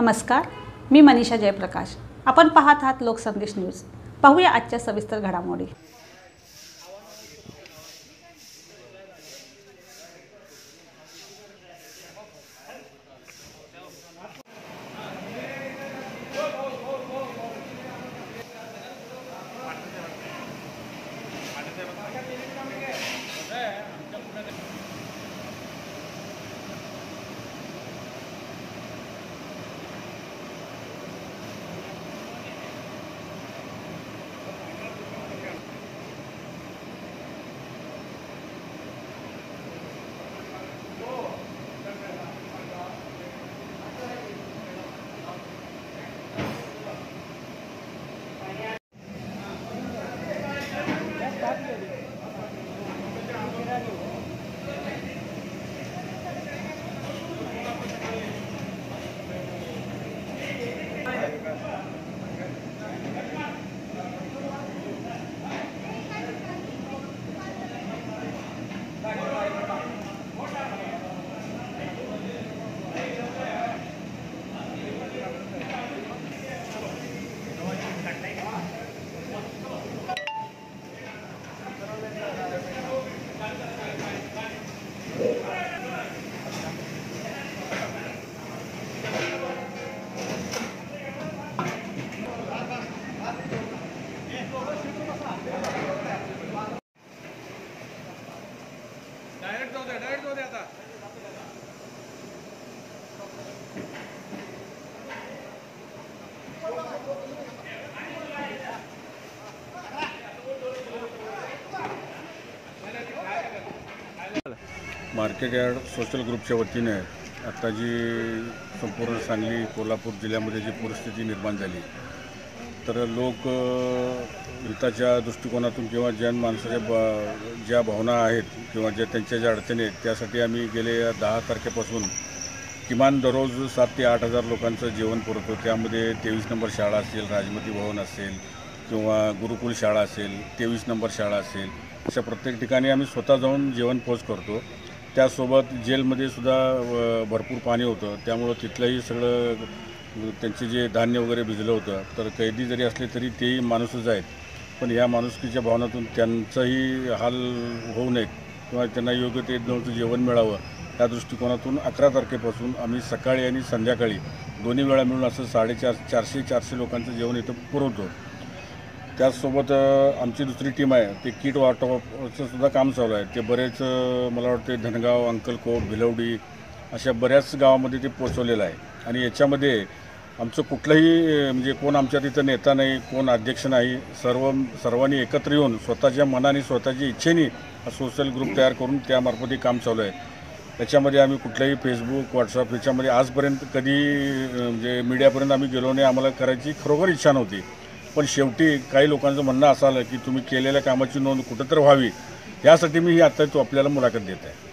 नमस्कार मी मनीषा जयप्रकाश. आपण पाहत आहात लोकसंदेश न्यूज. पाहूया आजच्या सविस्तर घडामोडी. डायरेक्ट जाऊ आता. मार्केट यार्ड सोशल ग्रुपच्या वतीने आत्ता जी संपूर्ण सांगली कोल्हापूर जिल्ह्यामध्ये जी परिस्थिती निर्माण झाली तर लोक हिताच्या दृष्टिकोनातून किंवा ज्या माणसाच्या ब ज्या भावना आहेत किंवा ज्या त्यांच्या ज्या अडचणी आहेत त्यासाठी आम्ही गेले दहा तारखेपासून किमान दररोज सात ते आठ हजार लोकांचं जेवण पुरवतो. त्यामध्ये तेवीस नंबर शाळा असेल राजमती भवन असेल किंवा गुरुकुल शाळा असेल तेवीस नंबर शाळा असेल अशा प्रत्येक ठिकाणी आम्ही स्वतः जाऊन जेवण पोच करतो. त्यासोबत जेलमध्ये सुद्धा भरपूर पाणी होतं. त्यामुळं तिथलंही सगळं त्यांचे जे धान्य वगैरे भिजलं होतं तर कैदी जरी असले तरी तेही माणूसच आहेत. पण या माणुसकीच्या भावनातून त्यांचाही हाल होऊ नयेत किंवा त्यांना योग्य ते नव्हतं जेवण मिळावं त्या दृष्टिकोनातून अकरा तारखेपासून आम्ही सकाळी आणि संध्याकाळी दोन्ही वेळा मिळून असं साडेचार चारशे चारशे लोकांचं जेवण इथं पुरवतो. त्याचसोबत आमची दुसरी टीम आहे ते किट वाटपाचं सुद्धा काम चालू आहे. ते बरेच मला वाटते धनगाव अंकलकोट भिलवडी अशा बऱ्याच गावामध्ये ते पोचवलेलं आहे. आणि याच्यामध्ये आमचं कुठलंही म्हणजे कोण आमच्या तिथं नेता नाही कोण अध्यक्ष नाही सर्व सर्वांनी एकत्र येऊन स्वतःच्या मनाने स्वतःच्या इच्छेने हा सोशल ग्रुप तयार करून त्यामार्फत हे काम चालू आहे. त्याच्यामध्ये आम्ही कुठल्याही फेसबुक व्हॉट्सअप याच्यामध्ये आजपर्यंत कधी म्हणजे मीडियापर्यंत आम्ही गेलो नाही आम्हाला करायची खरोखर इच्छा नव्हती. पण शेवटी काही लोकांचं म्हणणं असं आलं की तुम्ही केलेल्या कामाची नोंद कुठं तर व्हावी. यासाठी मी ही आता तो आपल्याला मुलाखत देत आहे.